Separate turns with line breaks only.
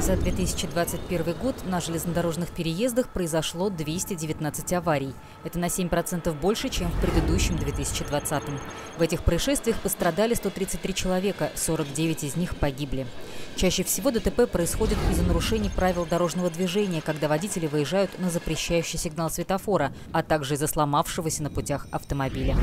За 2021 год на железнодорожных переездах произошло 219 аварий. Это на 7% больше, чем в предыдущем 2020. В этих происшествиях пострадали 133 человека, 49 из них погибли. Чаще всего ДТП происходит из-за нарушений правил дорожного движения, когда водители выезжают на запрещающий сигнал светофора, а также из-за сломавшегося на путях автомобиля.